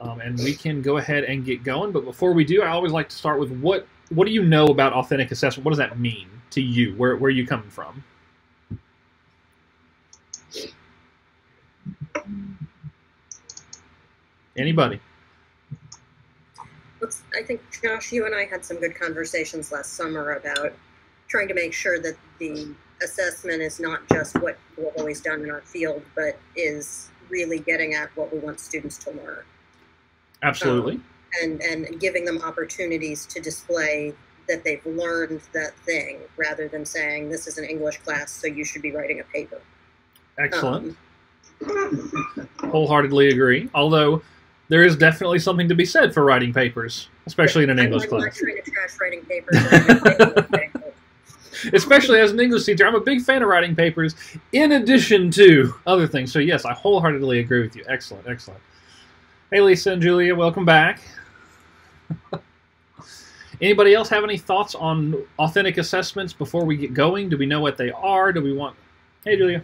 um, and we can go ahead and get going. But before we do, I always like to start with what what do you know about authentic assessment? What does that mean to you? Where where are you coming from? Anybody? I think, Josh, you and I had some good conversations last summer about trying to make sure that the assessment is not just what we've always done in our field, but is really getting at what we want students to learn. Absolutely. Um, and, and giving them opportunities to display that they've learned that thing rather than saying this is an English class, so you should be writing a paper. Excellent. Um, Wholeheartedly agree. Although there is definitely something to be said for writing papers, especially in an I'm, English class. not trying to trash writing papers. especially as an English teacher, I'm a big fan of writing papers in addition to other things. So yes, I wholeheartedly agree with you. Excellent, excellent. Hey, Lisa and Julia, welcome back. Anybody else have any thoughts on authentic assessments before we get going? Do we know what they are? Do we want? Hey, Julia.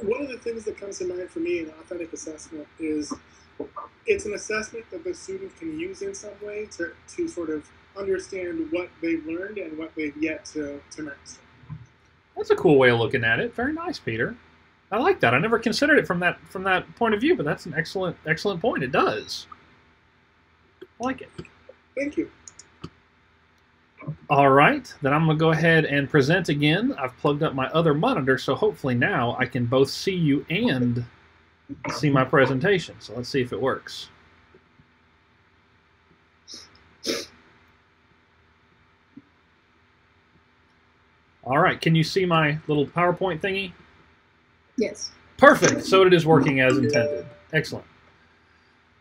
One of the things that comes to mind for me in authentic assessment is it's an assessment that the student can use in some way to, to sort of understand what they've learned and what they've yet to, to master. That's a cool way of looking at it. Very nice, Peter. I like that. I never considered it from that from that point of view, but that's an excellent excellent point. It does. I like it. Thank you. All right, then I'm going to go ahead and present again. I've plugged up my other monitor, so hopefully now I can both see you and see my presentation. So let's see if it works. All right, can you see my little PowerPoint thingy? Yes. Perfect. So it is working as intended. Excellent.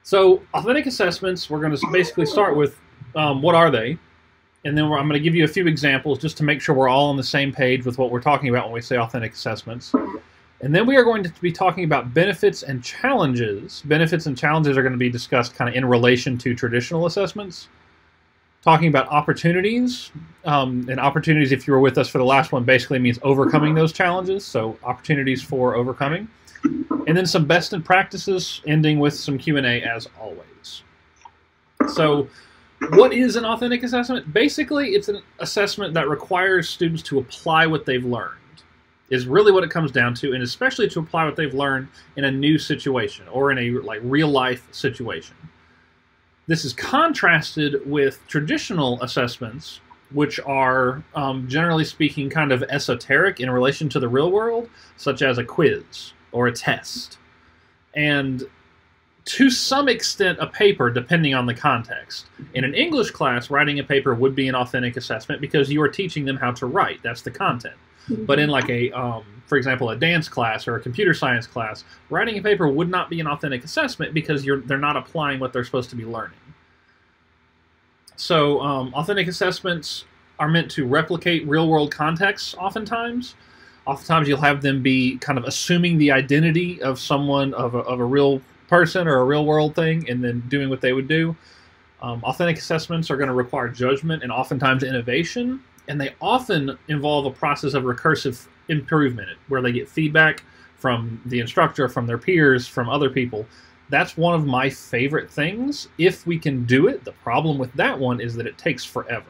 So authentic assessments, we're going to basically start with um, what are they, and then I'm going to give you a few examples just to make sure we're all on the same page with what we're talking about when we say authentic assessments. And then we are going to be talking about benefits and challenges. Benefits and challenges are going to be discussed kind of in relation to traditional assessments. Talking about opportunities, um, and opportunities, if you were with us for the last one, basically means overcoming those challenges. So opportunities for overcoming, and then some best practices, ending with some Q and A as always. So, what is an authentic assessment? Basically, it's an assessment that requires students to apply what they've learned. Is really what it comes down to, and especially to apply what they've learned in a new situation or in a like real life situation. This is contrasted with traditional assessments, which are, um, generally speaking, kind of esoteric in relation to the real world, such as a quiz or a test. And to some extent, a paper, depending on the context. In an English class, writing a paper would be an authentic assessment because you are teaching them how to write. That's the content. But in like a, um, for example, a dance class or a computer science class, writing a paper would not be an authentic assessment because you're they're not applying what they're supposed to be learning. So, um, authentic assessments are meant to replicate real world contexts. Oftentimes, oftentimes you'll have them be kind of assuming the identity of someone of a, of a real person or a real world thing, and then doing what they would do. Um, authentic assessments are going to require judgment and oftentimes innovation and they often involve a process of recursive improvement where they get feedback from the instructor, from their peers, from other people. That's one of my favorite things if we can do it. The problem with that one is that it takes forever.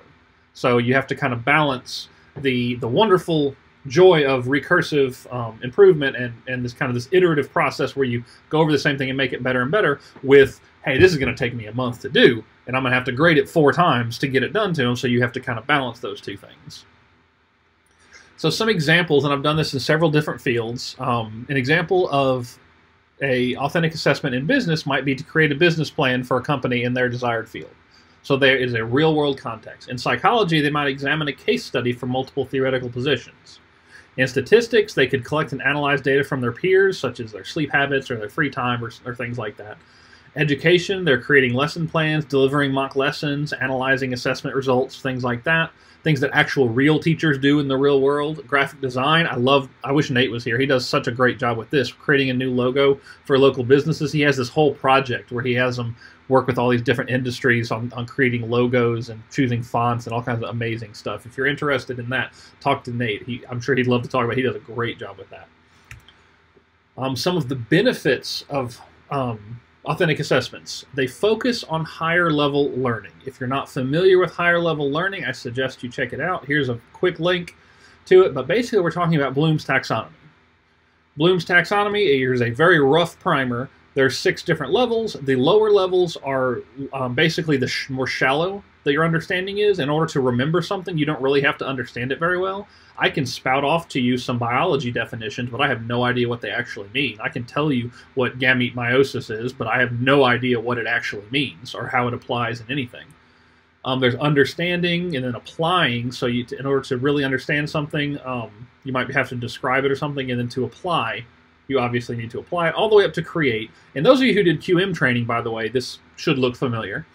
So you have to kind of balance the the wonderful joy of recursive um, improvement and, and this kind of this iterative process where you go over the same thing and make it better and better with hey this is going to take me a month to do and i'm going to have to grade it four times to get it done to them so you have to kind of balance those two things so some examples and i've done this in several different fields um, an example of a authentic assessment in business might be to create a business plan for a company in their desired field so there is a real world context in psychology they might examine a case study from multiple theoretical positions in statistics, they could collect and analyze data from their peers, such as their sleep habits or their free time or, or, things like that. Education, they're creating lesson plans, delivering mock lessons, analyzing assessment results, things like that. Things that actual real teachers do in the real world. Graphic design, I love, I wish Nate was here. He does such a great job with this, creating a new logo for local businesses. He has this whole project where he has them work with all these different industries on, on creating logos and choosing fonts and all kinds of amazing stuff. If you're interested in that, talk to Nate. He, I'm sure he'd love to talk about. It. He does a great job with that. Um, some of the benefits of um, authentic assessments. They focus on higher level learning. If you're not familiar with higher level learning, I suggest you check it out. Here's a quick link to it, but basically we're talking about Bloom's taxonomy. Bloom's taxonomy, here's a very rough primer. There's six different levels. The lower levels are um, basically the sh more shallow that your understanding is. In order to remember something, you don't really have to understand it very well. I can spout off to you some biology definitions, but I have no idea what they actually mean. I can tell you what gamete meiosis is, but I have no idea what it actually means or how it applies in anything. Um, there's understanding and then applying. So you, in order to really understand something, um, you might have to describe it or something, and then to apply, you obviously need to apply all the way up to create. And those of you who did QM training, by the way, this should look familiar.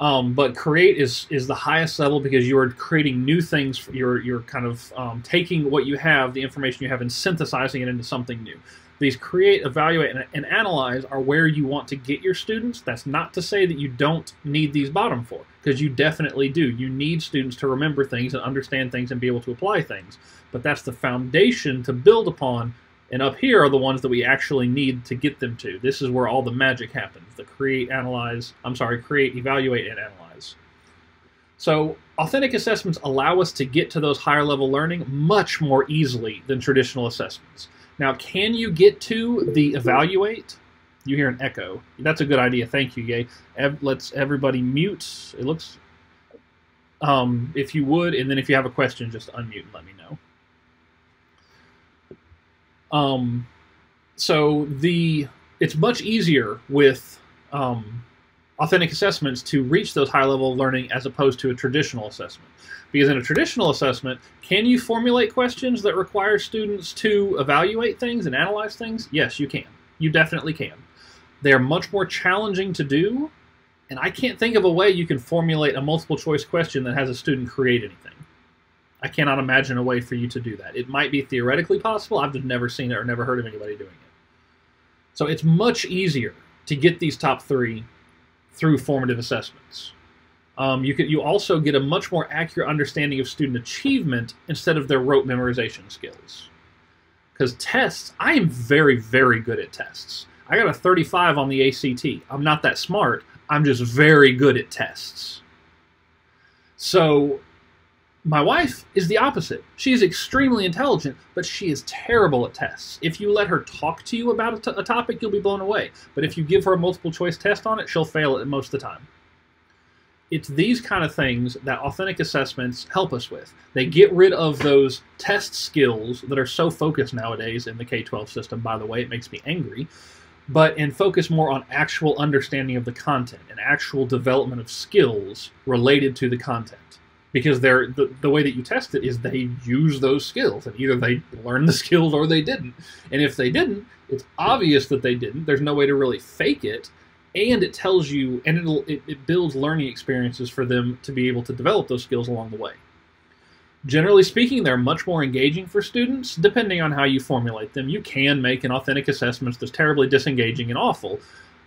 Um, but create is is the highest level because you are creating new things. You're you're kind of um, taking what you have, the information you have, and synthesizing it into something new. These create, evaluate, and, and analyze are where you want to get your students. That's not to say that you don't need these bottom four, because you definitely do. You need students to remember things and understand things and be able to apply things. But that's the foundation to build upon and up here are the ones that we actually need to get them to. This is where all the magic happens. The create, analyze, I'm sorry, create, evaluate, and analyze. So authentic assessments allow us to get to those higher level learning much more easily than traditional assessments. Now, can you get to the evaluate? You hear an echo. That's a good idea. Thank you, Yay. Ev let's everybody mute. It looks, um, if you would, and then if you have a question, just unmute and let me know. Um, so the it's much easier with um, authentic assessments to reach those high level of learning as opposed to a traditional assessment. Because in a traditional assessment, can you formulate questions that require students to evaluate things and analyze things? Yes, you can. You definitely can. They are much more challenging to do, and I can't think of a way you can formulate a multiple choice question that has a student create anything. I cannot imagine a way for you to do that. It might be theoretically possible. I've just never seen it or never heard of anybody doing it. So it's much easier to get these top three through formative assessments. Um, you can you also get a much more accurate understanding of student achievement instead of their rote memorization skills. Because tests, I am very, very good at tests. I got a 35 on the ACT. I'm not that smart. I'm just very good at tests. So my wife is the opposite. She is extremely intelligent, but she is terrible at tests. If you let her talk to you about a, topic, you'll be blown away. But if you give her a multiple choice test on it, she'll fail it most of the time. It's these kind of things that authentic assessments help us with. They get rid of those test skills that are so focused nowadays in the K 12 system. By the way, it makes me angry. But and focus more on actual understanding of the content and actual development of skills related to the content because they're the, the way that you test it is they use those skills and either they learn the skills or they didn't. And if they didn't it's obvious that they didn't. There's no way to really fake it. And it tells you and it'll it, it builds learning experiences for them to be able to develop those skills along the way. Generally speaking they're much more engaging for students depending on how you formulate them. You can make an authentic assessment that's terribly disengaging and awful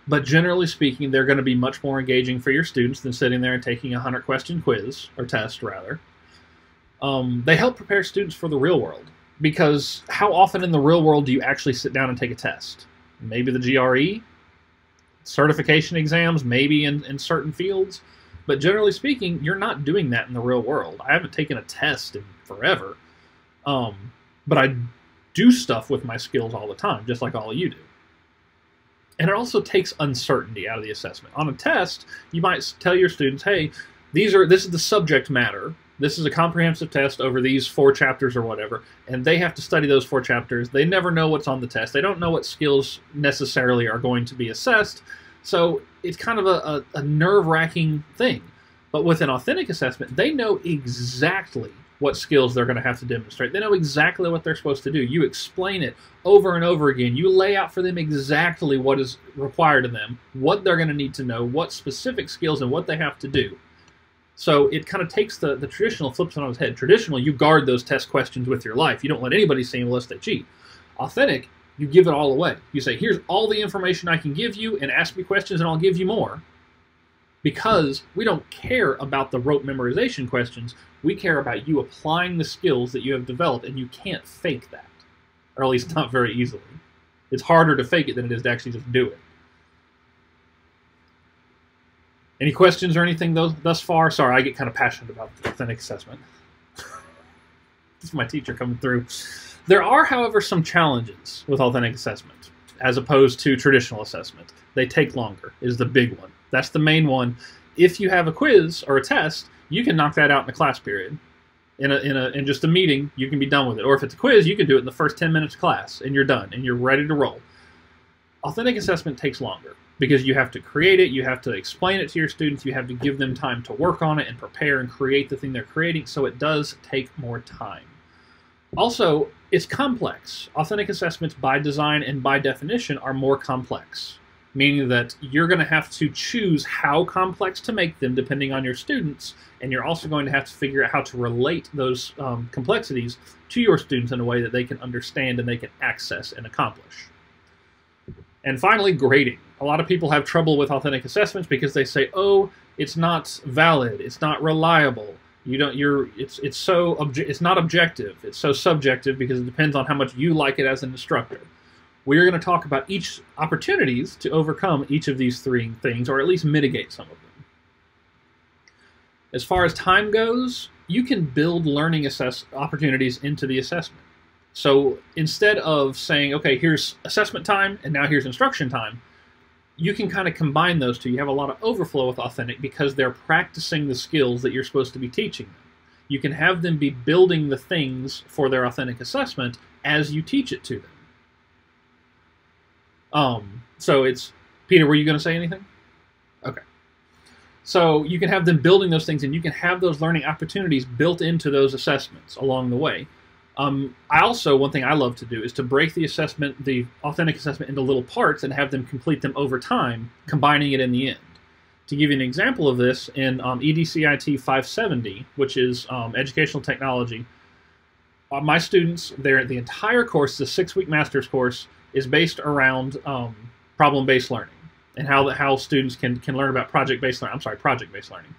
but generally speaking, they're going to be much more engaging for your students than sitting there and taking a 100 question quiz, or test rather. Um, they help prepare students for the real world. Because how often in the real world do you actually sit down and take a test? Maybe the GRE, certification exams, maybe in, in certain fields. But generally speaking, you're not doing that in the real world. I haven't taken a test in forever. Um, but I do stuff with my skills all the time, just like all of you do. And it also takes uncertainty out of the assessment. On a test, you might tell your students, hey, these are this is the subject matter. This is a comprehensive test over these four chapters or whatever, and they have to study those four chapters. They never know what's on the test. They don't know what skills necessarily are going to be assessed. So it's kind of a, a, a nerve wracking thing. But with an authentic assessment, they know exactly what skills they're going to have to demonstrate. They know exactly what they're supposed to do. You explain it over and over again. You lay out for them exactly what is required of them, what they're going to need to know, what specific skills and what they have to do. So it kind of takes the, the traditional, flips on its head. Traditional, you guard those test questions with your life. You don't let anybody see them unless they cheat. Authentic, you give it all away. You say, here's all the information I can give you, and ask me questions, and I'll give you more because we don't care about the rote memorization questions. We care about you applying the skills that you have developed, and you can't fake that, or at least not very easily. It's harder to fake it than it is to actually just do it. Any questions or anything thus, thus far? Sorry, I get kind of passionate about authentic assessment. this is my teacher coming through. There are, however, some challenges with authentic assessment as opposed to traditional assessment. They take longer, is the big one. That's the main one. If you have a quiz or a test, you can knock that out in a class period. In, a, in, a, in just a meeting, you can be done with it. Or if it's a quiz, you can do it in the first 10 minutes of class and you're done and you're ready to roll. Authentic assessment takes longer because you have to create it, you have to explain it to your students, you have to give them time to work on it and prepare and create the thing they're creating, so it does take more time. Also, it's complex. Authentic assessments, by design and by definition, are more complex, meaning that you're going to have to choose how complex to make them depending on your students, and you're also going to have to figure out how to relate those um, complexities to your students in a way that they can understand and they can access and accomplish. And finally, grading. A lot of people have trouble with authentic assessments because they say, "Oh, it's not valid, it's not reliable." You don't. You're. It's. It's so. Obje- it's not objective. It's so subjective because it depends on how much you like it as an instructor. We are going to talk about each opportunities to overcome each of these three things, or at least mitigate some of them. As far as time goes, you can build learning assess opportunities into the assessment. So instead of saying, okay, here's assessment time and now here's instruction time, you can kind of combine those two. You have a lot of overflow with Authentic because they're practicing the skills that you're supposed to be teaching them. You can have them be building the things for their Authentic assessment as you teach it to them. Um, so it's Peter. Were you going to say anything? Okay. So you can have them building those things, and you can have those learning opportunities built into those assessments along the way. Um, I also one thing I love to do is to break the assessment, the authentic assessment, into little parts and have them complete them over time, combining it in the end. To give you an example of this, in um, EDCIT 570, which is um, educational technology, uh, my students, their the entire course, the six-week master's course, is based around um, problem-based learning and how how students can can learn about project-based learning. I'm sorry, project-based learning.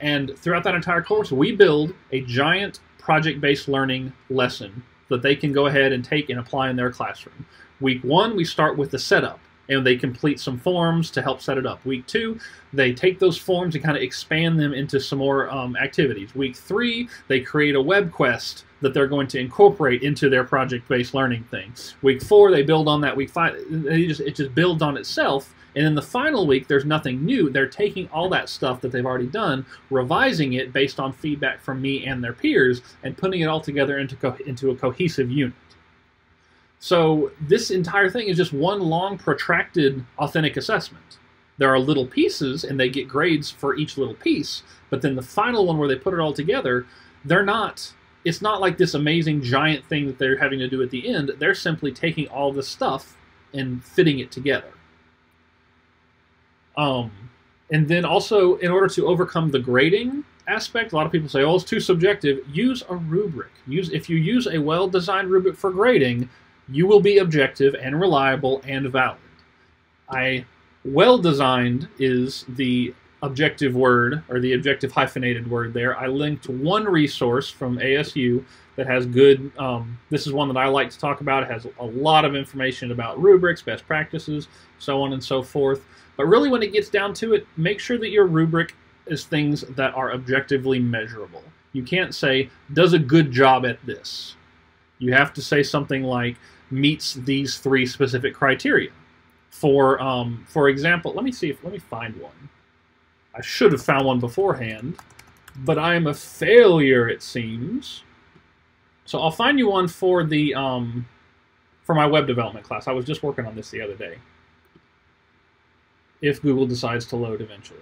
And throughout that entire course, we build a giant project-based learning lesson that they can go ahead and take and apply in their classroom. Week one, we start with the setup and they complete some forms to help set it up. Week two, they take those forms and kind of expand them into some more um, activities. Week three, they create a web quest that they're going to incorporate into their project-based learning thing. Week four, they build on that. Week five, it just, it just builds on itself and in the final week, there's nothing new. They're taking all that stuff that they've already done, revising it based on feedback from me and their peers, and putting it all together into, into a cohesive unit. So this entire thing is just one long, protracted, authentic assessment. There are little pieces, and they get grades for each little piece. But then the final one, where they put it all together, they're not. It's not like this amazing giant thing that they're having to do at the end. They're simply taking all the stuff and fitting it together. Um, and then also, in order to overcome the grading aspect, a lot of people say, "Oh, it's too subjective." Use a rubric. Use if you use a well-designed rubric for grading, you will be objective and reliable and valid. I well-designed is the objective word or the objective hyphenated word there. I linked one resource from ASU that has good. Um, this is one that I like to talk about. It has a lot of information about rubrics, best practices, so on and so forth. But really, when it gets down to it, make sure that your rubric is things that are objectively measurable. You can't say, does a good job at this. You have to say something like, meets these three specific criteria. For, um, for example, let me see if, let me find one. I should have found one beforehand, but I am a failure, it seems. So I'll find you one for the, um, for my web development class. I was just working on this the other day if Google decides to load eventually.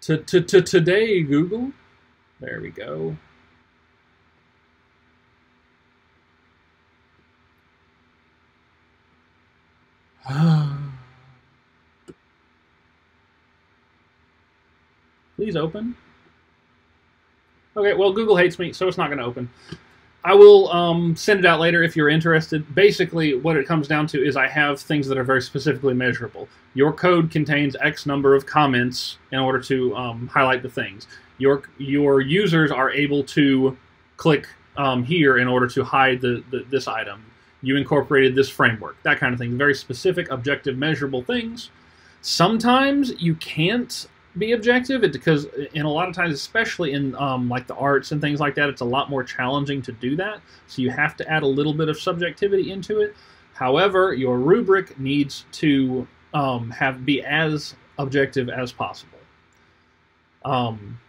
To, to, to today, Google. There we go. Please open. Okay, well, Google hates me, so it's not going to open. I will um, send it out later if you're interested. Basically, what it comes down to is I have things that are very specifically measurable. Your code contains X number of comments in order to um, highlight the things. Your your users are able to click um, here in order to hide the, the, this item. You incorporated this framework, that kind of thing. Very specific, objective, measurable things. Sometimes you can't be objective because in a lot of times especially in um, like the arts and things like that it's a lot more challenging to do that. So you have to add a little bit of subjectivity into it. However your rubric needs to um, have be as objective as possible. Um,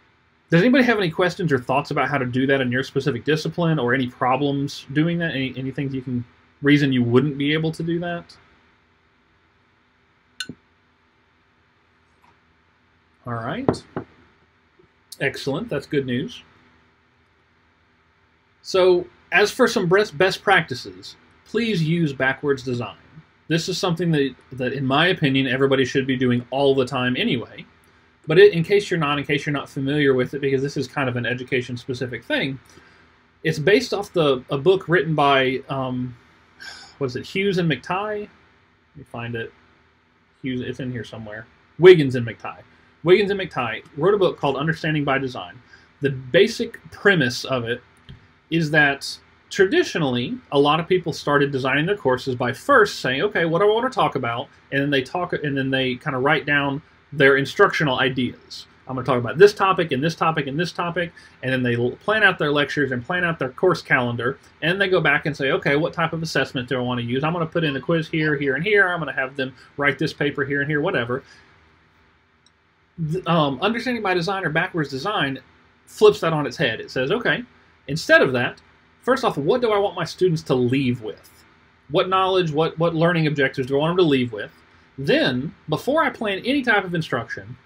does anybody have any questions or thoughts about how to do that in your specific discipline or any problems doing that? Any anything you can reason you wouldn't be able to do that All right. Excellent. That's good news. So, as for some best practices, please use backwards design. This is something that, that, in my opinion, everybody should be doing all the time anyway. But in case you're not, in case you're not familiar with it, because this is kind of an education-specific thing, it's based off the a book written by um, what is it, Hughes and McTighe? Let me find it. Hughes, it's in here somewhere. Wiggins and McTighe. Wiggins and McTighe wrote a book called Understanding by Design. The basic premise of it is that traditionally, a lot of people started designing their courses by first saying, "Okay, what do I want to talk about?" and then they talk, and then they kind of write down their instructional ideas. I'm going to talk about this topic and this topic and this topic, and then they plan out their lectures and plan out their course calendar, and they go back and say, okay, what type of assessment do I want to use? I'm going to put in a quiz here, here, and here. I'm going to have them write this paper here and here, whatever um, understanding by design or backwards design flips that on its head. It says, okay, instead of that, first off, what do I want my students to leave with? What knowledge, what, what learning objectives do I want them to leave with? Then, before I plan any type of instruction,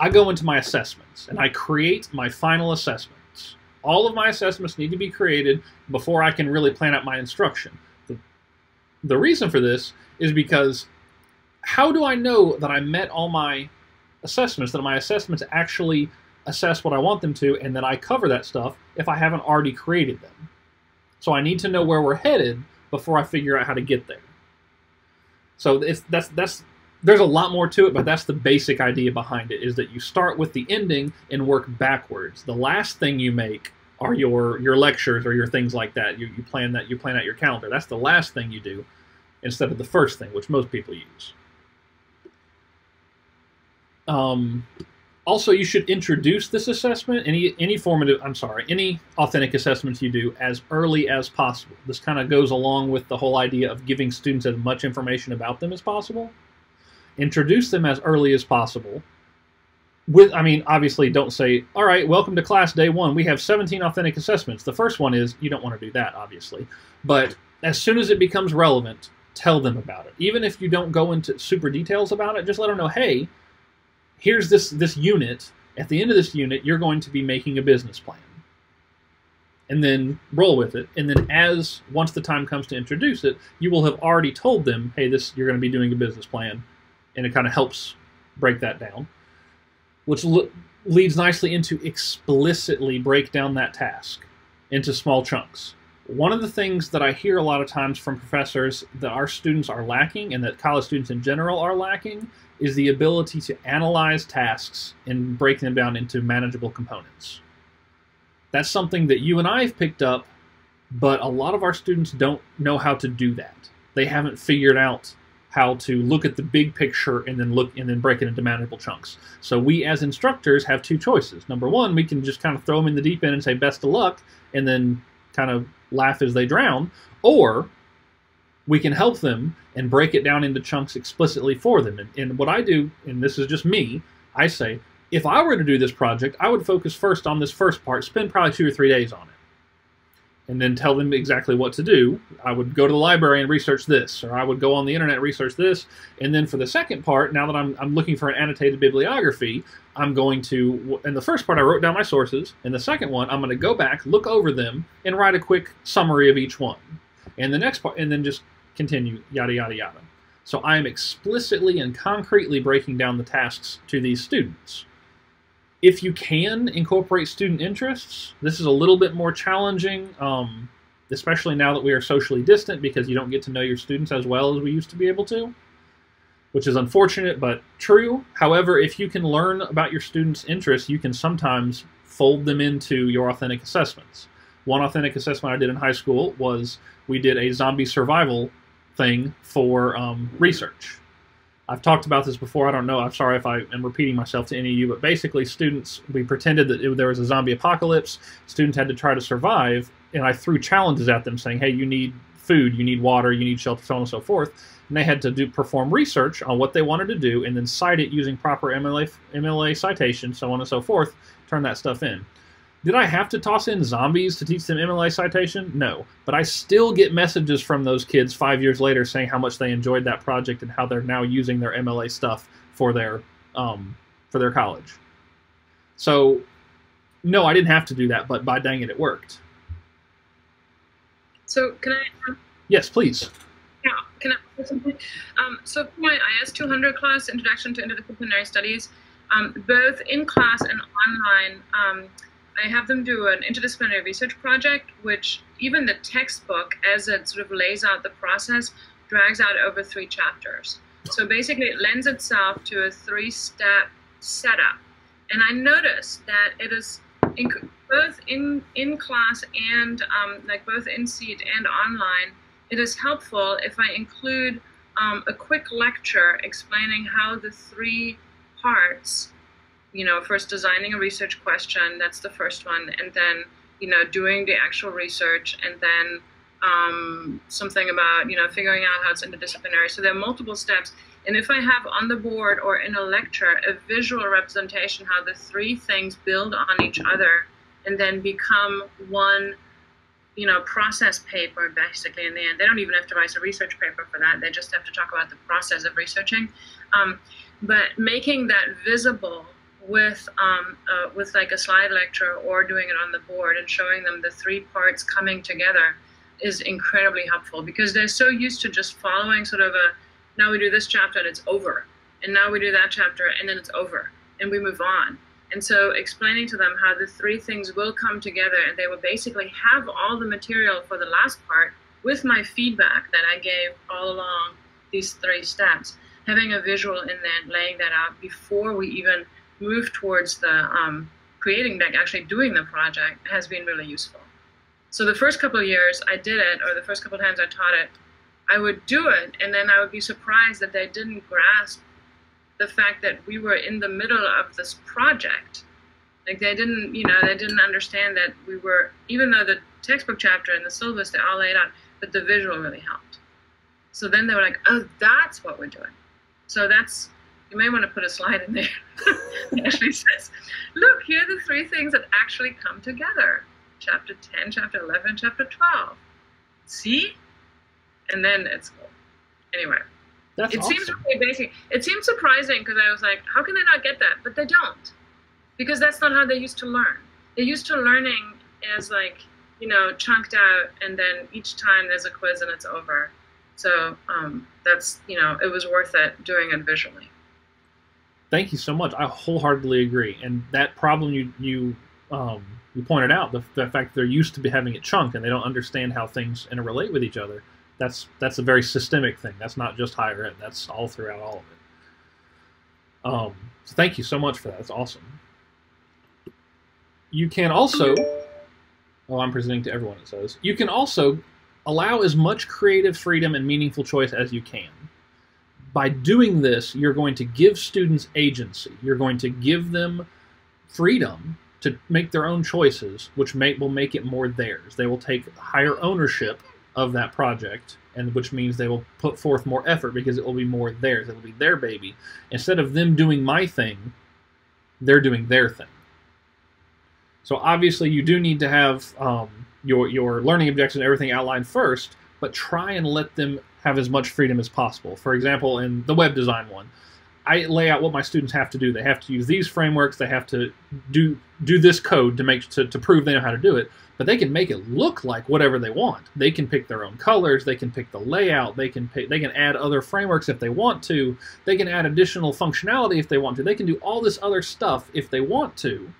I go into my assessments and I create my final assessments. All of my assessments need to be created before I can really plan out my instruction. The, the reason for this is because how do I know that I met all my assessments, that my assessments actually assess what I want them to, and that I cover that stuff if I haven't already created them. So I need to know where we're headed before I figure out how to get there. So that's that's there's a lot more to it, but that's the basic idea behind it: is that you start with the ending and work backwards. The last thing you make are your your lectures or your things like that. You, you plan that you plan out your calendar. That's the last thing you do, instead of the first thing, which most people use. Um, also, you should introduce this assessment, any any formative, I'm sorry, any authentic assessments you do as early as possible. This kind of goes along with the whole idea of giving students as much information about them as possible. Introduce them as early as possible. With, I mean, obviously, don't say, "All right, welcome to class day one. We have 17 authentic assessments." The first one is you don't want to do that, obviously, but as soon as it becomes relevant, tell them about it. Even if you don't go into super details about it, just let them know, "Hey." here's this this unit. At the end of this unit, you're going to be making a business plan. And then roll with it. And then as once the time comes to introduce it, you will have already told them, hey, this you're going to be doing a business plan. And it kind of helps break that down. Which leads nicely into explicitly break down that task into small chunks. One of the things that I hear a lot of times from professors that our students are lacking and that college students in general are lacking is the ability to analyze tasks and break them down into manageable components. That's something that you and I have picked up, but a lot of our students don't know how to do that. They haven't figured out how to look at the big picture and then look and then break it into manageable chunks. So we as instructors have two choices. Number one, we can just kind of throw them in the deep end and say best of luck and then kind of laugh as they drown, or we can help them and break it down into chunks explicitly for them. And, and, what I do, and this is just me, I say, if I were to do this project, I would focus first on this first part, spend probably two or three days on it, and then tell them exactly what to do. I would go to the library and research this, or I would go on the internet research this, and then for the second part, now that I'm, I'm looking for an annotated bibliography, I'm going to, in the first part, I wrote down my sources. In the second one, I'm going to go back, look over them, and write a quick summary of each one. And the next part, and then just continue, yada, yada, yada. So I am explicitly and concretely breaking down the tasks to these students. If you can incorporate student interests, this is a little bit more challenging, um, especially now that we are socially distant because you don't get to know your students as well as we used to be able to, which is unfortunate but true. However, if you can learn about your students' interests, you can sometimes fold them into your authentic assessments. One authentic assessment I did in high school was we did a zombie survival thing for um, research. I've talked about this before. I don't know. I'm sorry if I am repeating myself to any of you, but basically, students, we pretended that it, there was a zombie apocalypse. Students had to try to survive, and I threw challenges at them saying, hey, you need food, you need water, you need shelter, so on and so forth. And they had to do perform research on what they wanted to do and then cite it using proper MLA, MLA citation, so on and so forth, turn that stuff in. Did I have to toss in zombies to teach them MLA citation? No. But I still get messages from those kids five years later saying how much they enjoyed that project and how they're now using their MLA stuff for their um, for their college. So, no, I didn't have to do that, but by dang it, it worked. So can I? Yes, please. Yeah, can I something? Um, so for my IS 200 class, Introduction to Interdisciplinary Studies, um, both in class and online, um, I have them do an interdisciplinary research project, which even the textbook, as it sort of lays out the process, drags out over three chapters. So basically, it lends itself to a three-step setup. And I noticed that it is in, both in in class and um, like both in seat and online. It is helpful if I include um, a quick lecture explaining how the three parts you know, first designing a research question, that's the first one, and then, you know, doing the actual research, and then um, something about, you know, figuring out how it's interdisciplinary. So there are multiple steps. And if I have on the board or in a lecture a visual representation how the three things build on each other and then become one, you know, process paper basically in the end. They don't even have to write a research paper for that. They just have to talk about the process of researching. Um, but making that visible with um, uh, with like a slide lecture or doing it on the board and showing them the three parts coming together is incredibly helpful because they're so used to just following sort of a now we do this chapter and it's over and now we do that chapter and then it's over and we move on. And so explaining to them how the three things will come together and they will basically have all the material for the last part with my feedback that I gave all along these three steps having a visual in there and laying that out before we even move towards the um, creating deck, actually doing the project, has been really useful. So the first couple of years I did it, or the first couple of times I taught it, I would do it, and then I would be surprised that they didn't grasp the fact that we were in the middle of this project. Like they didn't, you know, they didn't understand that we were, even though the textbook chapter and the syllabus they all laid out, but the visual really helped. So then they were like, oh, that's what we're doing. So that's you may want to put a slide in there that actually says, look, here are the three things that actually come together. Chapter 10, chapter 11, chapter 12. See? And then it's cool. Anyway. That's it awesome. seems really basic. It seems surprising because I was like, how can they not get that? But they don't. Because that's not how they used to learn. They used to learning as like, you know, chunked out and then each time there's a quiz and it's over. So um, that's, you know, it was worth it doing it visually. Thank you so much. I wholeheartedly agree. And that problem you you um, you pointed out the, the fact they're used to be having it chunk and they don't understand how things interrelate with each other. That's that's a very systemic thing. That's not just higher ed. That's all throughout all of it. Um, so thank you so much for that. That's awesome. You can also, oh, I'm presenting to everyone. It says you can also allow as much creative freedom and meaningful choice as you can by doing this, you're going to give students agency. You're going to give them freedom to make their own choices, which may, will make it more theirs. They will take higher ownership of that project, and which means they will put forth more effort because it will be more theirs. It will be their baby. Instead of them doing my thing, they're doing their thing. So obviously, you do need to have um, your your learning objectives and everything outlined first, but try and let them have as much freedom as possible. For example, in the web design one, I lay out what my students have to do. They have to use these frameworks. They have to do do this code to make to, to prove they know how to do it. But they can make it look like whatever they want. They can pick their own colors. They can pick the layout. They can pick, they can add other frameworks if they want to. They can add additional functionality if they want to. They can do all this other stuff if they want to.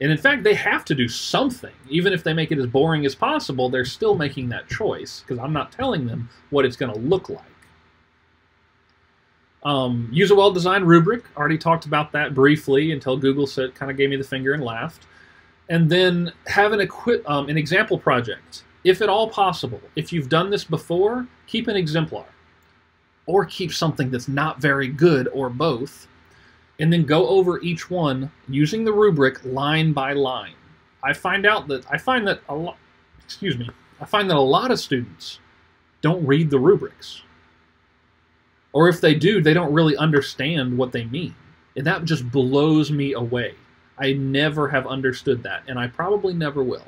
And in fact, they have to do something. Even if they make it as boring as possible, they're still making that choice because I'm not telling them what it's going to look like. Um, use a well-designed rubric. Already talked about that briefly until Google kind of gave me the finger and laughed. and then have an equi- um, an example project, if at all possible. If you've done this before, keep an exemplar, or keep something that's not very good, or both, and then go over each one using the rubric line by line. I find out that I find that a lot. Excuse me. I find that a lot of students don't read the rubrics, or if they do, they don't really understand what they mean, and that just blows me away. I never have understood that, and I probably never will.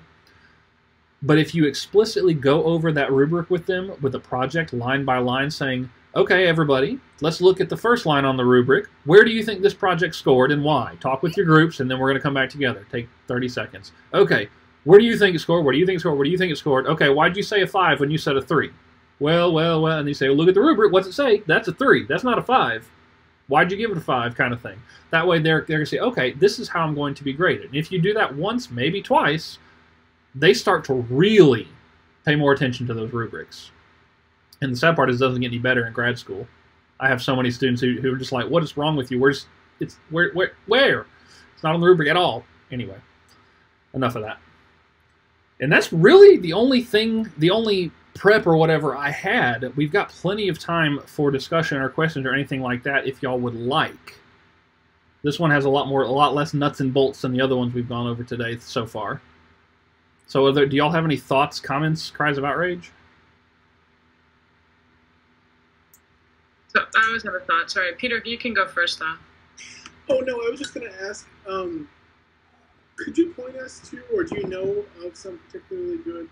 But if you explicitly go over that rubric with them with a project line by line saying, okay, everybody, let's look at the first line on the rubric. Where do you think this project scored and why? Talk with your groups, and then we're going to come back together. Take 30 seconds. Okay, where do you think it scored? Where do you think it scored? Where do you think it scored? Okay, why did you say a 5 when you said a 3? Well, well, well, and you say, well, look at the rubric. What's it say? That's a 3. That's not a 5. Why'd you give it a 5 kind of thing. That way they're, they're going to say, okay, this is how I'm going to be graded. And if you do that once, maybe twice, they start to really pay more attention to those rubrics. And the sad part is it doesn't get any better in grad school. I have so many students who, who are just like, what is wrong with you? Where's it's where where where? It's not on the rubric at all. Anyway, enough of that. And that's really the only thing, the only prep or whatever I had. We've got plenty of time for discussion or questions or anything like that if y'all would like. This one has a lot more, a lot less nuts and bolts than the other ones we've gone over today so far. So, there, do y'all have any thoughts, comments, cries of outrage? So I always have a thought. Sorry, Peter, you can go first, though. Oh no, I was just going to ask. Um, could you point us to, or do you know of some particularly good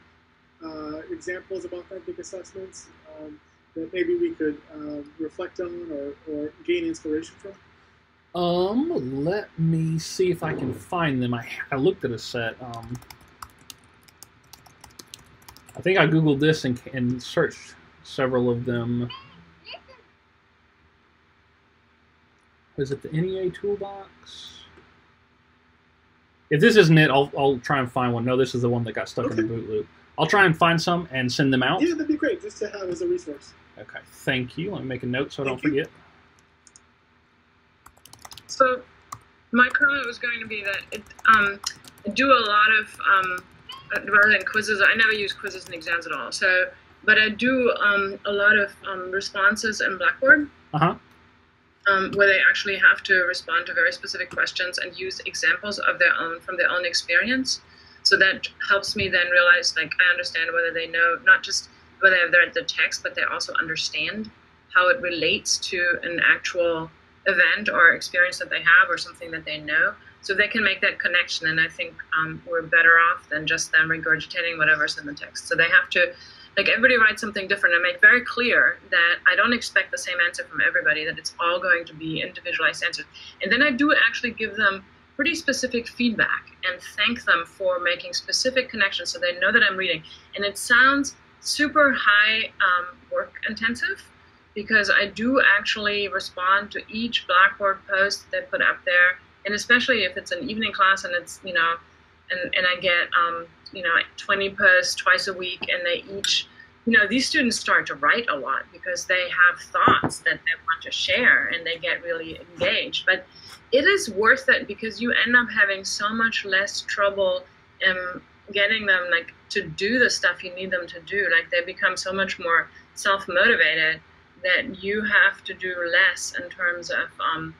uh, examples of authentic assessments um, that maybe we could uh, reflect on or, or gain inspiration from? Um, let me see if I can find them. I, I looked at a set. Um, I think I googled this and, and searched several of them. Was it the NEA toolbox? If this isn't it, I'll, I'll try and find one. No, this is the one that got stuck Okay. in the boot loop. I'll try and find some and send them out. Yeah, that'd be great, just to have as a resource. Okay, thank you. Let me make a note so I don't Thank you. forget. So my comment was going to be that it, um, I do a lot of um, rather than quizzes. I never use quizzes in exams at all. So, but I do um, a lot of um, responses in Blackboard. Uh huh. Um, where they actually have to respond to very specific questions and use examples of their own from their own experience. So that helps me then realize, like, I understand whether they know not just whether they've read the text, but they also understand how it relates to an actual event or experience that they have or something that they know. So they can make that connection, and I think um, we're better off than just them regurgitating whatever's in the text. So they have to like everybody writes something different and make very clear that I don't expect the same answer from everybody, that it's all going to be individualized answers. And then I do actually give them pretty specific feedback and thank them for making specific connections so they know that I'm reading. And it sounds super high um, work intensive because I do actually respond to each Blackboard post they put up there. And especially if it's an evening class and it's, you know, and, and I get, um, you know, 20 posts twice a week, and they each, you know, these students start to write a lot because they have thoughts that they want to share and they get really engaged. But it is worth it because you end up having so much less trouble in getting them like to do the stuff you need them to do. Like they become so much more self motivated that you have to do less in terms of, um,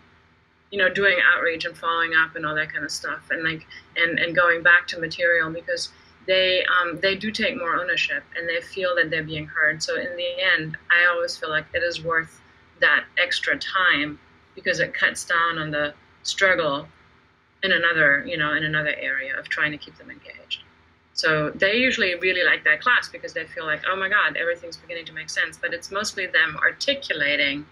you know, doing outreach and following up and all that kind of stuff, and like and and going back to material because they um, they do take more ownership and they feel that they're being heard. So in the end, I always feel like it is worth that extra time because it cuts down on the struggle in another you know in another area of trying to keep them engaged. So they usually really like that class because they feel like, oh my God, everything's beginning to make sense. But it's mostly them articulating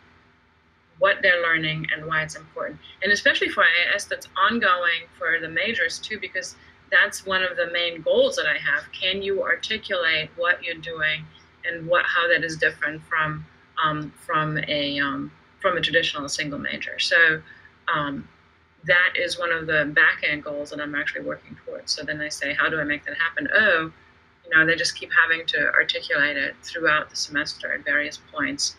what they're learning and why it's important. And especially for IAS, that's ongoing for the majors too, because that's one of the main goals that I have. Can you articulate what you're doing and what how that is different from um, from a um, from a traditional single major? So um, that is one of the back end goals that I'm actually working towards. So then I say, how do I make that happen? Oh, you know, they just keep having to articulate it throughout the semester at various points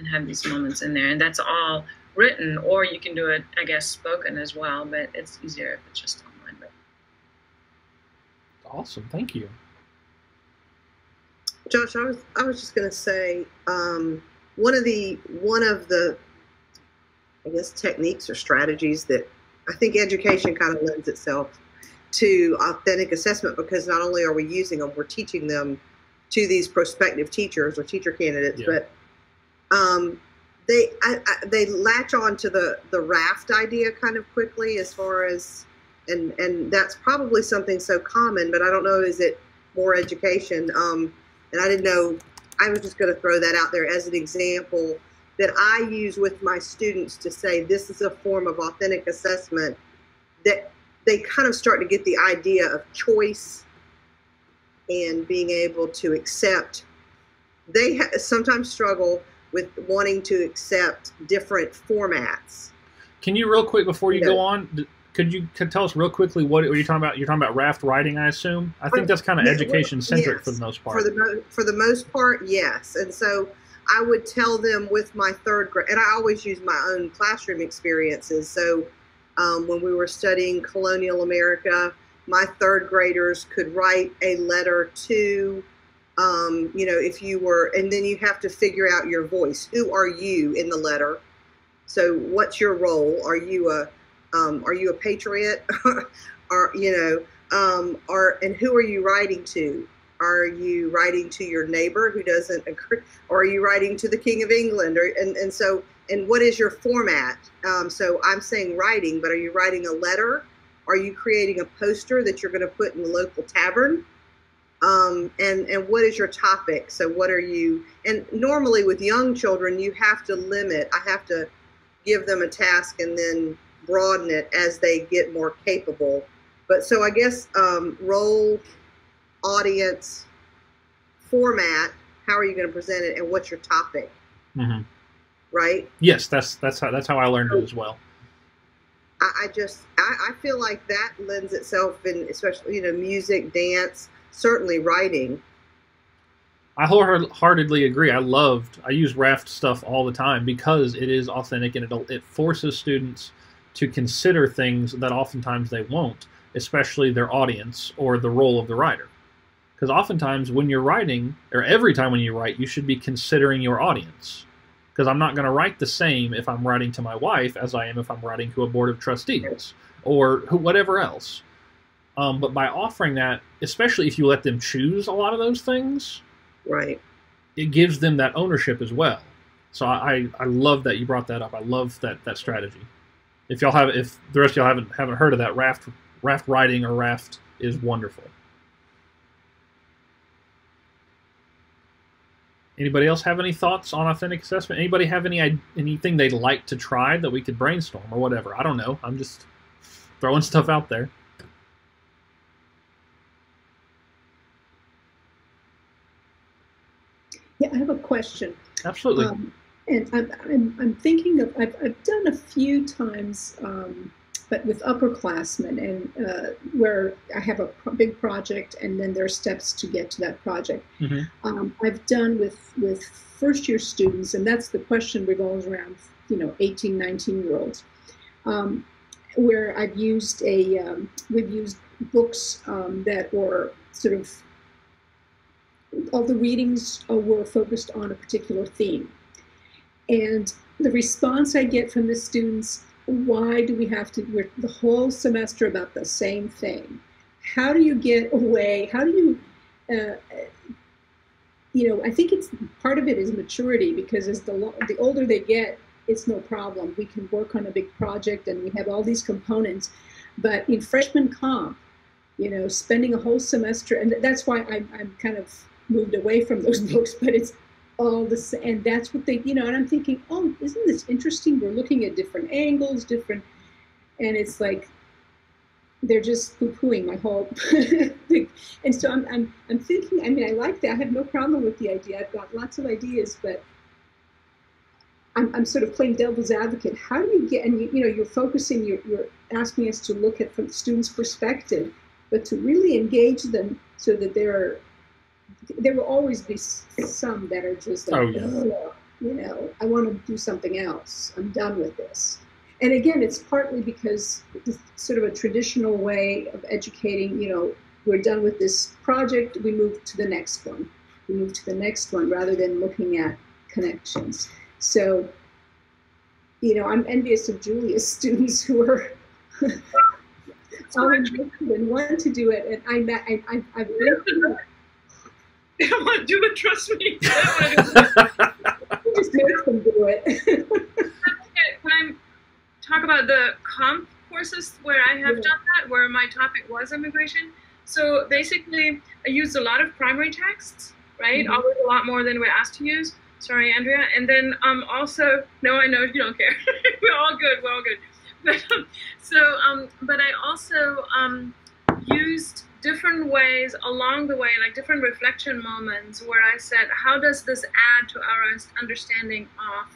and have these moments in there. And that's all written, or you can do it, I guess, spoken as well, but it's easier if it's just online. But Awesome. Thank you. Josh, I was I was just going to say um, one of the one of the I guess techniques or strategies that I think education kind of lends itself to authentic assessment because not only are we using them, we're teaching them to these prospective teachers or teacher candidates, Yeah. but um, they I, I, they latch on to the the raft idea kind of quickly as far as and and that's probably something so common, but I don't know is it more education? Um, and I didn't know. I was just going to throw that out there as an example that I use with my students to say this is a form of authentic assessment that they kind of start to get the idea of choice and being able to accept. They sometimes struggle with wanting to accept different formats. Can you real quick before you Yeah. go on? Could you could tell us real quickly what are you talking about? You're talking about raft writing, I assume. I think that's kind of education centric yes. for the most For part. the for the most part, yes. And so I would tell them with my third grade, and I always use my own classroom experiences. So um, when we were studying colonial America, my third graders could write a letter to, um, you know, if you were, and then you have to figure out your voice. Who are you in the letter? So what's your role? Are you a um, are you a patriot? are you know? Um, are and who are you writing to? Are you writing to your neighbor who doesn't agree, or are you writing to the King of England? Or and and so and what is your format? Um, so I'm saying writing, but are you writing a letter? Are you creating a poster that you're going to put in the local tavern? Um, and and what is your topic? So what are you? And normally with young children, you have to limit. I have to give them a task and then broaden it as they get more capable. But so I guess um, role, audience, format. How are you going to present it, and what's your topic? Mhm. Right. Yes, that's that's how that's how I learned it as well. I, I just I, I feel like that lends itself in especially you know music, dance, certainly writing. I wholeheartedly agree. I loved. I use raft stuff all the time because it is authentic and it it forces students to consider things that oftentimes they won't, especially their audience or the role of the writer. Because oftentimes when you're writing, or every time when you write, you should be considering your audience. Because I'm not going to write the same if I'm writing to my wife as I am if I'm writing to a board of trustees or who, whatever else. Um, but by offering that, especially if you let them choose a lot of those things, Right. it gives them that ownership as well. So I, I love that you brought that up. I love that that strategy. If y'all have if the rest of y'all haven't haven't heard of that raft raft writing or raft is wonderful. Anybody else have any thoughts on authentic assessment? Anybody have any anything they'd like to try that we could brainstorm or whatever? I don't know. I'm just throwing stuff out there. Yeah, I have a question. Absolutely. Um, and I'm, I'm, I'm thinking of, I've, I've done a few times, um, but with upperclassmen, and uh, where I have a pro- big project and then there are steps to get to that project. Mhm. Um, I've done with, with first year students, and that's the question revolves around, you know, 18, 19 year olds, um, where I've used a, um, we've used books um, that were sort of all the readings uh, were focused on a particular theme. And the response I get from the students, why do we have to, we're the whole semester about the same thing? How do you get away? How do you, uh, you know, I think it's part of it is maturity because as the, the older they get, it's no problem. We can work on a big project and we have all these components. But in freshman comp, you know, spending a whole semester, and that's why I'm, I'm kind of moved away from those books, but it's all the same. And that's what they, you know, and I'm thinking, oh, isn't this interesting? We're looking at different angles, different, and it's like they're just poo-pooing my whole. And so I'm, I'm, I'm thinking, I mean, I like that. I have no problem with the idea. I've got lots of ideas, but I'm, I'm sort of playing devil's advocate. How do you get, and you, you know, you're focusing, you're, you're asking us to look at from the student's perspective, but to really engage them so that they're there will always be some that are just like, Oh, yeah. "Ugh," you know, I want to do something else. I'm done with this. And again, it's partly because it's sort of a traditional way of educating, you know, we're done with this project, we move to the next one. We move to the next one rather than looking at connections. So, you know, I'm envious of Julia's students who are all invested and want to do it, and I, I, I, I've been Don't want to do it. Trust me. They don't want to do it. just make them do it. Can I talk about the comp courses where I have Yeah. done that, where my topic was immigration? So basically, I used a lot of primary texts, right? Mhm. Always a lot more than we're asked to use. Sorry, Andrea. And then um, also, no, I know you don't care. we're all good. We're all good. But, um, so, um, but I also um, used different ways along the way, like different reflection moments, where I said, how does this add to our understanding of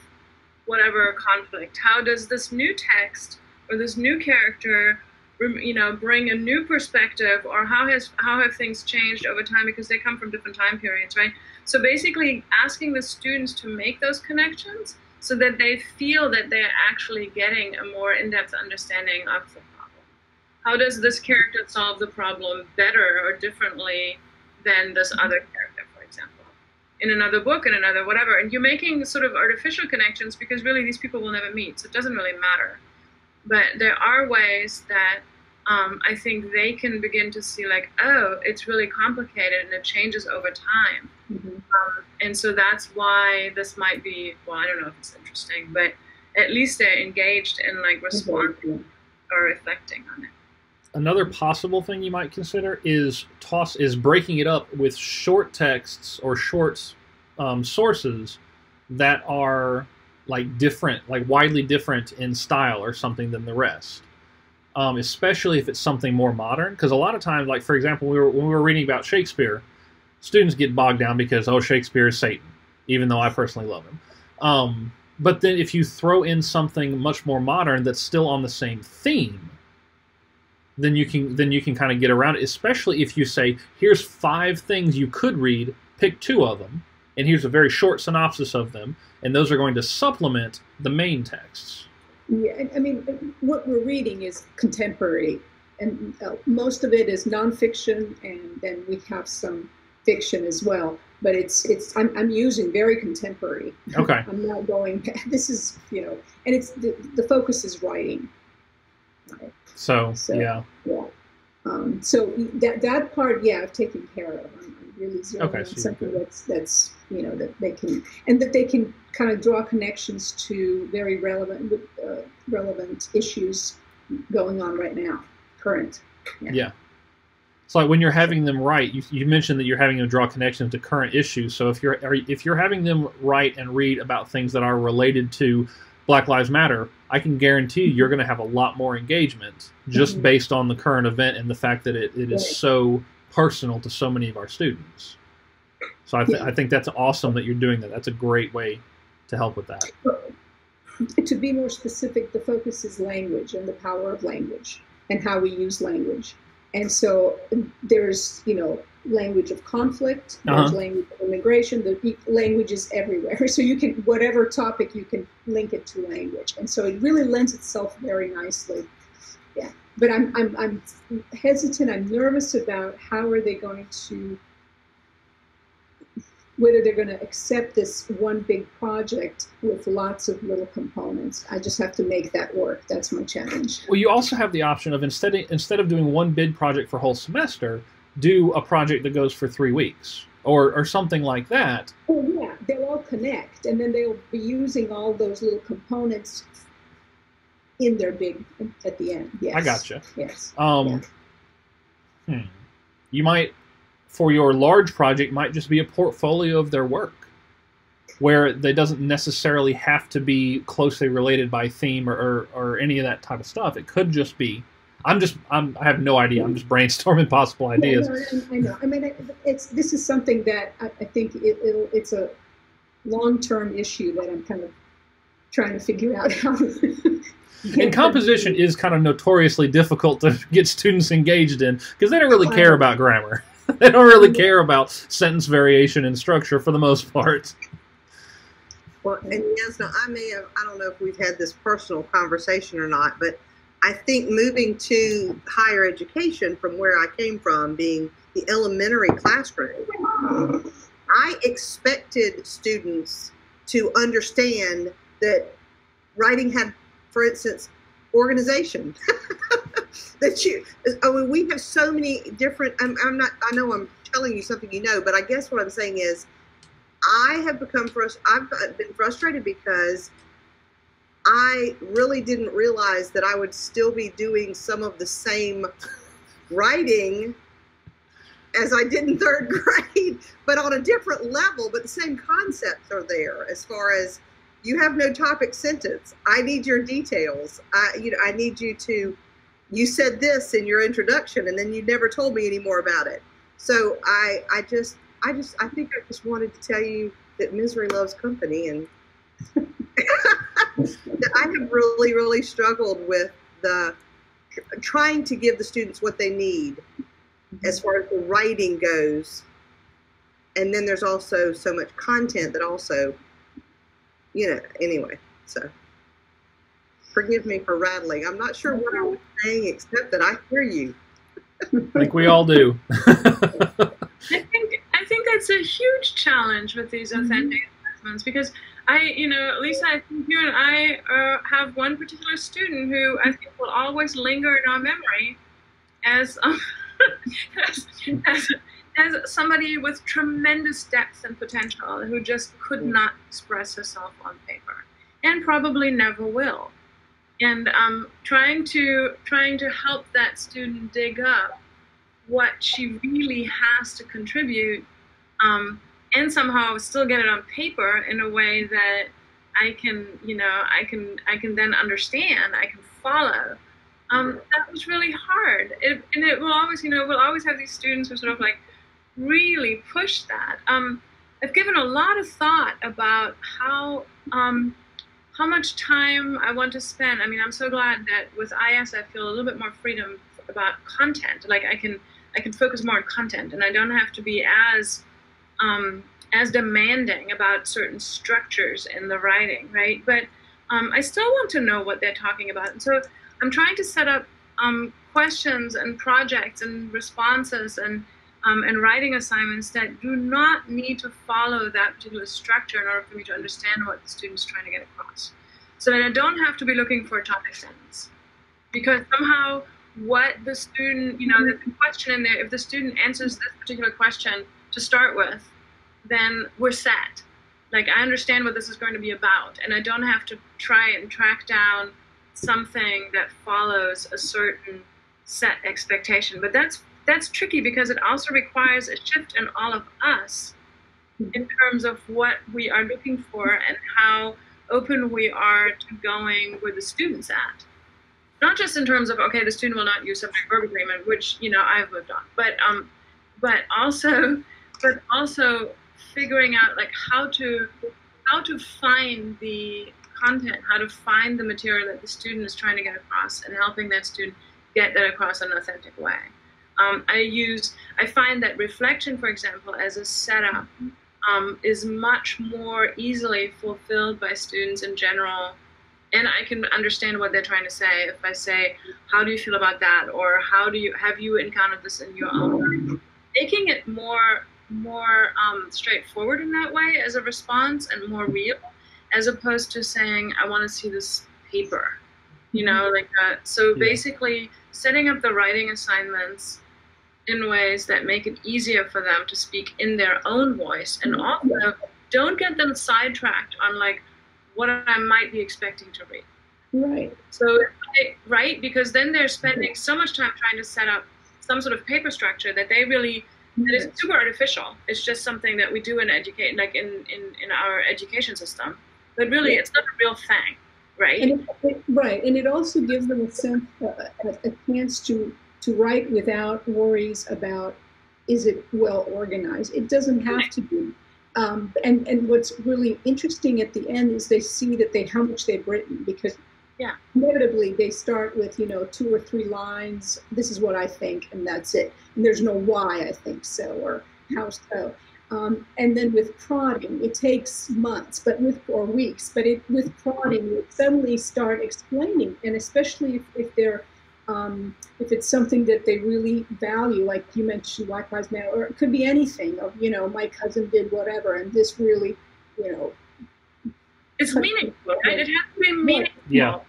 whatever conflict? How does this new text or this new character, you know, bring a new perspective, or how has how have things changed over time because they come from different time periods, right? So basically, asking the students to make those connections so that they feel that they're actually getting a more in-depth understanding of the. How does this character solve the problem better or differently than this other character, for example? in another book, in another whatever, and you're making sort of artificial connections because really these people will never meet, so it doesn't really matter. But there are ways that um, I think they can begin to see, like, oh, it's really complicated and it changes over time. Mhm. Um, and so that's why this might be, well, I don't know if it's interesting, but at least they're engaged in like responding or reflecting on it. Another possible thing you might consider is toss is breaking it up with short texts or short um, sources that are like different, like widely different in style or something than the rest. Um, especially if it's something more modern, because a lot of times, like for example, we were when we were reading about Shakespeare, students get bogged down because oh Shakespeare is Satan, even though I personally love him. Um, but then if you throw in something much more modern that's still on the same theme, then you can then you can kind of get around it. Especially if you say, "Here's five things you could read. Pick two of them, and here's a very short synopsis of them, and those are going to supplement the main texts." Yeah, I mean, what we're reading is contemporary, and uh, most of it is nonfiction, and then we have some fiction as well. But it's it's I'm, I'm using very contemporary. Okay. I'm not going. This is you know, and it's the, the focus is writing. Right? So, So- yeah, Yeah. Um, so that that part, yeah, I've taken care of. I'm, I'm really zeroing Okay, on so something that's that's you know that they can and that they can kind of draw connections to very relevant uh, relevant issues going on right now, current. yeah. It's like when you're having them write. You, you mentioned that you're having them draw connections to current issues. So if you're are, if you're having them write and read about things that are related to Black Lives Matter, I can guarantee you're going to have a lot more engagement just Mhm. based on the current event and the fact that it, it is so personal to so many of our students. So I, th- Yeah. I think that's awesome that you're doing that. That's a great way to help with that. To be more specific, the focus is language and the power of language and how we use language. And so there's, you know, language of conflict, there's Uh-huh. language of immigration, the language is everywhere. So you can, whatever topic, you can link it to language. And so it really lends itself very nicely. Yeah. But I'm, I'm, I'm hesitant, I'm nervous about how are they going to whether they're going to accept this one big project with lots of little components. I just have to make that work. That's my challenge. Well, you also have the option of instead of, instead of doing one bid project for whole semester, do a project that goes for three weeks or or something like that. Oh yeah, they'll all connect, and then they'll be using all those little components in their big at the end. Yes, I gotcha. Yes. Um, hmm. You might, for your large project, might just be a portfolio of their work, where they doesn't necessarily have to be closely related by theme or, or, or any of that type of stuff. It could just be. I'm just. I'm. I have no idea. I'm just brainstorming possible ideas. Yeah, no, I, I know. I mean, it's this is something that I, I think it, it's a long-term issue that I'm kind of trying to figure out how. to And composition is kind of notoriously difficult to get students engaged in because they don't really care about grammar. they don't really care about sentence variation and structure for the most part. Well, and yes, now I may have, I don't know if we've had this personal conversation or not, but I think moving to higher education from where I came from, being the elementary classroom, I expected students to understand that writing had, for instance, organization. that you, I mean, we have so many different. I'm, I'm not. I know I'm telling you something you know, but I guess what I'm saying is, I have become frust- I've been frustrated because I really didn't realize that I would still be doing some of the same writing as I did in third grade, but on a different level. But the same concepts are there as far as you have no topic sentence. I need your details. I, you know, I need you to. You said this in your introduction, and then you never told me any more about it. So I, I just, I just, I think I just wanted to tell you that misery loves company, and that I have really, really struggled with the trying to give the students what they need as far as the writing goes. And then there's also so much content that also, you know, anyway, so forgive me for rattling. I'm not sure what I was saying except that I hear you. I think we all do. I think I think that's a huge challenge with these authentic mm-hmm. assessments because I, you know, Lisa, I think you and I uh, have one particular student who I think will always linger in our memory as, um, as, as, as, somebody with tremendous depth and potential who just could mm. not express herself on paper and probably never will. And um, trying to trying to help that student dig up what she really has to contribute um, and somehow still get it on paper in a way that I can, you know, I can, I can then understand, I can follow. Um, that was really hard. It, and it will always, you know, we'll always have these students who sort of like really push that. Um, I've given a lot of thought about how, um, how much time I want to spend. I mean, I'm so glad that with IS I feel a little bit more freedom about content. Like I can, I can focus more on content, and I don't have to be as um, as demanding about certain structures in the writing, right? But um, I still want to know what they're talking about. And so I'm trying to set up um, questions and projects and responses and um, and writing assignments that do not need to follow that particular structure in order for me to understand what the student's trying to get across. So that I don't have to be looking for a topic sentence. Because somehow what the student, you know, the question in there, if the student answers this particular question to start with, then we're set. Like I understand what this is going to be about, and I don't have to try and track down something that follows a certain set expectation. But that's that's tricky because it also requires a shift in all of us in terms of what we are looking for and how open we are to going where the student's at. Not just in terms of okay, the student will not use subject verb agreement, which you know I've lived on, but um, but also, but also figuring out like how to how to find the content, how to find the material that the student is trying to get across, and helping that student get that across in an authentic way. Um, I use I find that reflection, for example, as a setup um, is much more easily fulfilled by students in general. And I can understand what they're trying to say if I say, "How do you feel about that?" or "How do you have you encountered this in your own life?" Making it more more um, straightforward in that way as a response and more real, as opposed to saying, I want to see this paper. You know, like that. Uh, so yeah. basically, setting up the writing assignments in ways that make it easier for them to speak in their own voice and also don't get them sidetracked on like what I might be expecting to read. Right. So, right, because then they're spending so much time trying to set up some sort of paper structure that they really it is super artificial. It's just something that we do in educate, like in, in, in our education system. But really, yeah. it's not a real thing, right? And it, it, right, and it also gives them a sense, uh, a, a chance to to write without worries about is it well organized. It doesn't have to be. Um, and and what's really interesting at the end is they see that they how much they've written because yeah. Inevitably, they start with, you know, two or three lines. This is what I think, and that's it. And there's no why I think so or how so. Um, and then with prodding, it takes months, but with or weeks. But it, with prodding, you suddenly start explaining, and especially if, if they're um, if it's something that they really value, like you mentioned, Black Lives Matter, or it could be anything. Of you know, my cousin did whatever, and this really, you know, it's meaningful, right? It has to be meaningful. Yeah.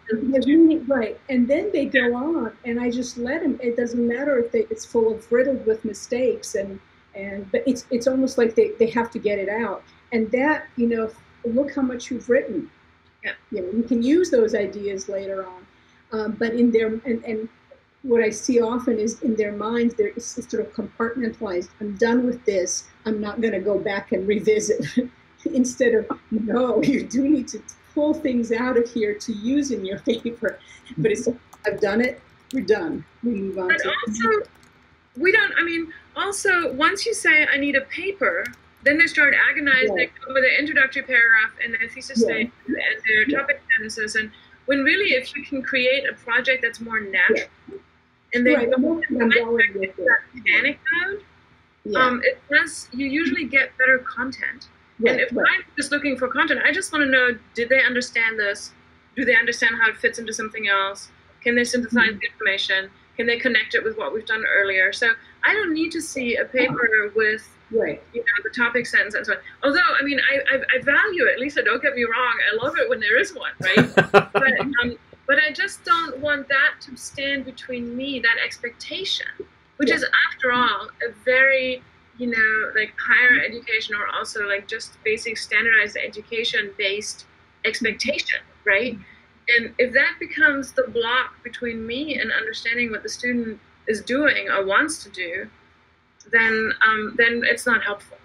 right. And then they go on, and I just let them. It doesn't matter if they, it's full of riddled with mistakes, and and but it's it's almost like they, they have to get it out. And that you know, look how much you've written. Yeah. You know, you can use those ideas later on, um, but in their and, and what I see often is in their minds, they're sort of compartmentalized. I'm done with this. I'm not going to go back and revisit. instead of no, you do need to pull things out of here to use in your favor. But it's I've done it. We're done. We move on. But to also, we don't. I mean, also once you say I need a paper, then they start agonizing Yeah. over the introductory paragraph and their thesis Yeah. statement and their Yeah. topic sentences. And when really, if you can create a project that's more natural, and then right. go I'm into I'm that panic mode, Yeah. um, it does. You usually get better content. right, and if right. I'm just looking for content, I just want to know: Did they understand this? Do they understand how it fits into something else? Can they synthesize Mhm. the information? Can they connect it with what we've done earlier? So I don't need to see a paper with right. you know the topic sentence and so on. Although I mean, I, I, I value it. Lisa, don't get me wrong. I love it when there is one, right? but um, but I just don't want that to stand between me, that expectation, which Yeah. is after all a very you know like higher education or also like just basic standardized education based expectation, right? And if that becomes the block between me and understanding what the student is doing or wants to do, then um, then it's not helpful.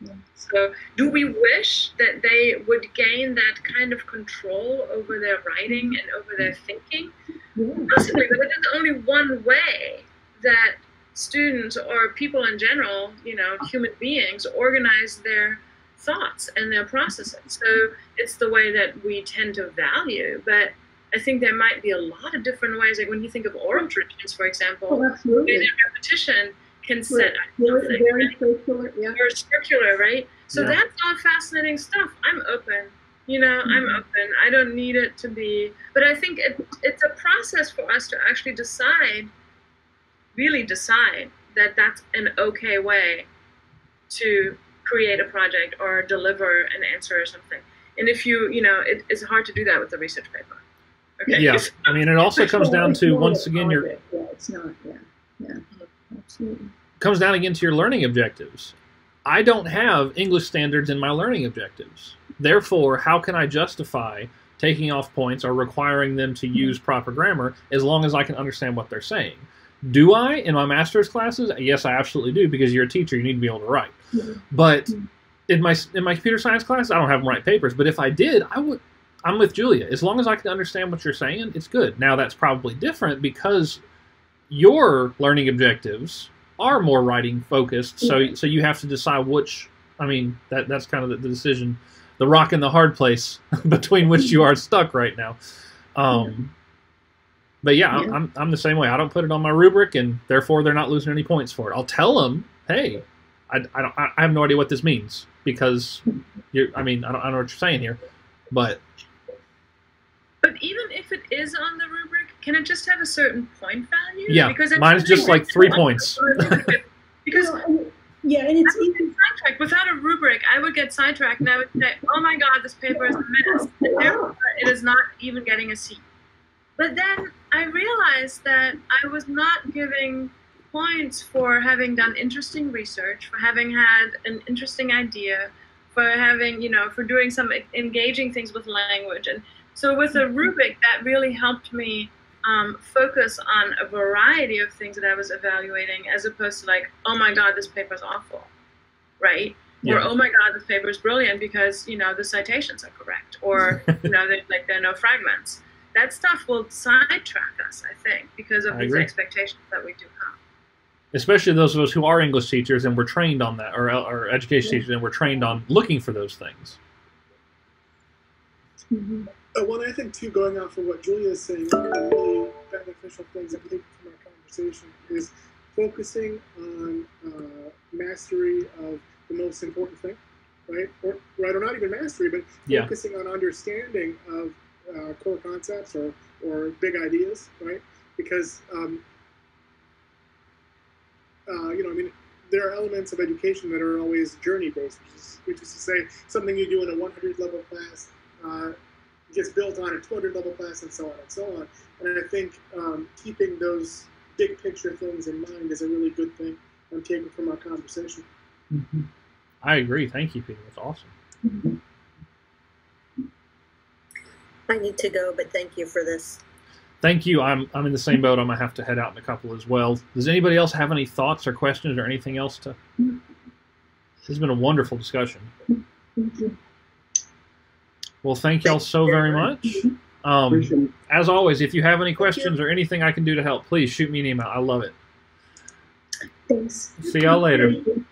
Yeah. So, do we wish that they would gain that kind of control over their writing and over their thinking? Yeah. Possibly, but there's only one way that students or people in general, you know, human beings, organize their thoughts and their processes. So it's the way that we tend to value. But I think there might be a lot of different ways. Like when you think of oral traditions, for example, Oh, absolutely. and repetition can set Right. up Very, something, very right? circular. Yeah. or circular, right? So Yeah. that's all fascinating stuff. I'm open. You know, I'm Mhm. open. I don't need it to be, but I think it, it's a process for us to actually decide, really decide that that's an okay way to create a project or deliver an answer or something. And if you, you know, it, it's hard to do that with a research paper. Okay. yeah. I mean, it also comes down to once again your project. Yeah, it's not. Yeah. Yeah. Mm-hmm. Absolutely. comes down again to your learning objectives. I don't have English standards in my learning objectives. Therefore, how can I justify taking off points or requiring them to mm-hmm. use proper grammar as long as I can understand what they're saying? Do I in my master's classes? Yes, I absolutely do because you're a teacher, you need to be able to write. Yeah. But Mhm. in my in my computer science class, I don't have them write papers. But if I did, I would. I'm with Julia. As long as I can understand what you're saying, it's good. Now that's probably different because your learning objectives are more writing focused. So so you have to decide which. I mean that that's kind of the, the decision, the rock and the hard place between which you are stuck right now. Um, But yeah, I'm- Yeah. I'm I'm the same way. I don't put it on my rubric, and therefore they're not losing any points for it. I'll tell them, hey, I, I don't I I have no idea what this means because you're. I mean I don't, I don't know what you're saying here, but But even if it is on the rubric, can it just have a certain point value? Yeah, because it's mine is just like three points. because Well, yeah, and it's I would get sidetracked. Without a rubric, I would get sidetracked and I would say, oh my God, this paper is a mess. And therefore, it is not even getting a C. But then I realized that I was not giving points for having done interesting research, for having had an interesting idea, for having, you know, for doing some engaging things with language. And so with a rubric, that really helped me um, focus on a variety of things that I was evaluating, as opposed to like, oh my God, this paper is awful, right? Or oh my God, this paper is brilliant because you know the citations are correct, or you know, there's like there are no fragments. That stuff will sidetrack us, I think, because of I these agree. expectations that we do have. especially those of us who are English teachers and we're trained on that, or, or education Yeah. teachers and we're trained on looking for those things. Mhm. Uh, one, I think, too, going off of what Julia is saying, one of the really beneficial things I'm taking from our conversation is focusing on uh, mastery of the most important thing, right? Or right, or not even mastery, but Yeah. focusing on understanding of uh, core concepts or or big ideas, right? Because um, uh, you know, I mean, there are elements of education that are always journey based, which is, which is to say, something you do in a 100 level class uh, gets built on a 200 level class, and so on and so on. And I think um, keeping those big picture things in mind is a really good thing I'm taking from our conversation. I agree. Thank you, Peter. That's awesome. I need to go, but thank you for this. Thank you. I'm I'm in the same boat. I'm gonna have to head out in a couple as well. Does anybody else have any thoughts or questions or anything else to? This has been a wonderful discussion. Thank you. Well, thank y'all so very much. Um, as always, if you have any questions or anything I can do to help, please shoot me an email. I love it. Thanks. See y'all later. Thank you.